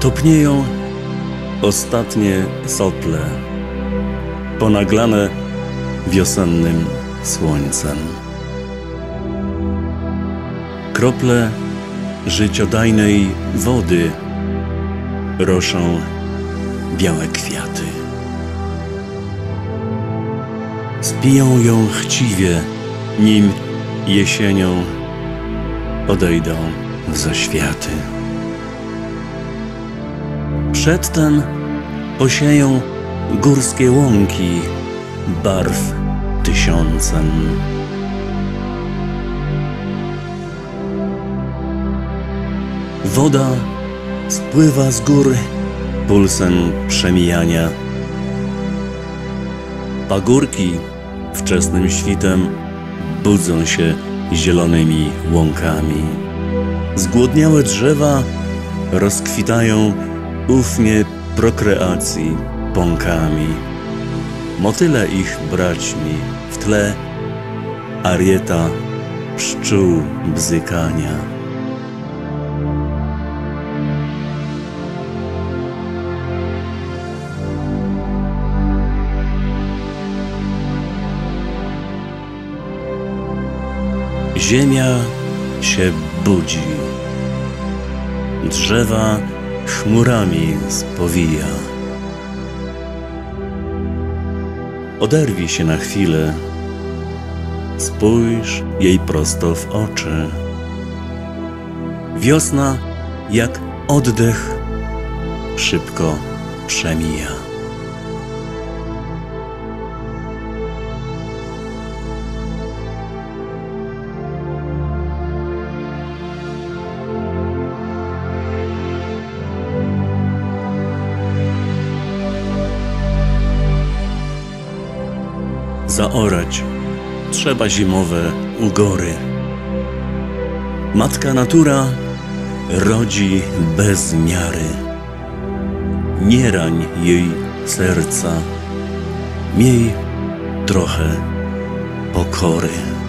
Topnieją ostatnie sople, ponaglane wiosennym słońcem. Krople życiodajnej wody roszą białe kwiaty. Spiją ją chciwie, nim jesienią odejdą w zaświaty. Przedtem posieją górskie łąki barw tysiącem. Woda spływa z gór pulsem przemijania. Pagórki wczesnym świtem budzą się zielonymi łąkami. Zgłodniałe drzewa rozkwitają ufnie prokreacji pąkami. Motyle ich braćmi w tle arieta pszczół bzykania. Ziemia się budzi, drzewa chmurami spowija. Oderwij się na chwilę, spójrz jej prosto w oczy. Wiosna, jak oddech, szybko przemija. Zaorać, trzeba zimowe ugory. Matka natura rodzi bez miary. Nie rań jej serca, miej trochę pokory.